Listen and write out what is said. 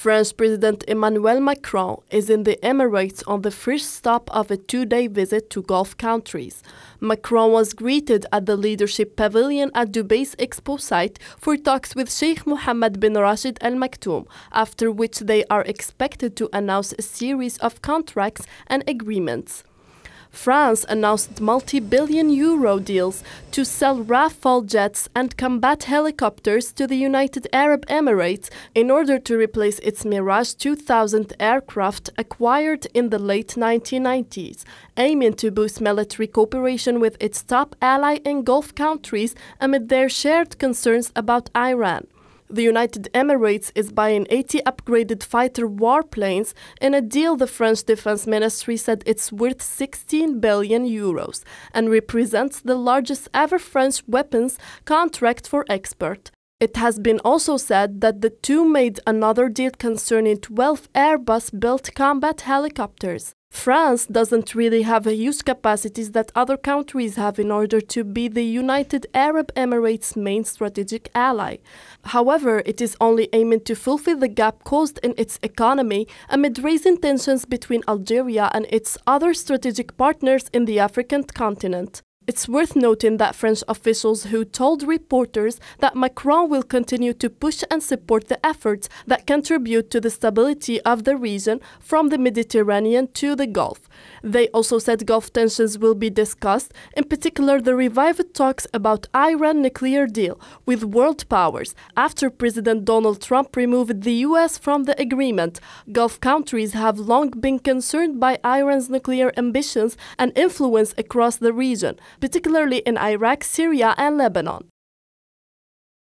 French President Emmanuel Macron is in the Emirates on the first stop of a two day visit to Gulf countries. Macron was greeted at the Leadership Pavilion at Dubai's Expo site for talks with Sheikh Mohammed bin Rashid Al Maktoum, after which they are expected to announce a series of contracts and agreements. France announced multi billion euro deals to sell Rafale jets and combat helicopters to the United Arab Emirates in order to replace its Mirage 2000 aircraft acquired in the late 1990s, aiming to boost military cooperation with its top ally in Gulf countries amid their shared concerns about Iran. The United Emirates is buying 80 upgraded fighter warplanes in a deal the French Defense Ministry said it's worth 16 billion euros and represents the largest ever French weapons contract for export. It has been also said that the two made another deal concerning 12 Airbus built combat helicopters. France doesn't really have a huge capacities that other countries have in order to be the United Arab Emirates' main strategic ally. However, it is only aiming to fulfill the gap caused in its economy amid raising tensions between Algeria and its other strategic partners in the African continent. It's worth noting that French officials who told reporters that Macron will continue to push and support the efforts that contribute to the stability of the region from the Mediterranean to the Gulf. They also said Gulf tensions will be discussed, in particular the revived talks about Iran nuclear deal with world powers after President Donald Trump removed the US from the agreement. Gulf countries have long been concerned by Iran's nuclear ambitions and influence across the region particularly in Iraq, Syria, and Lebanon.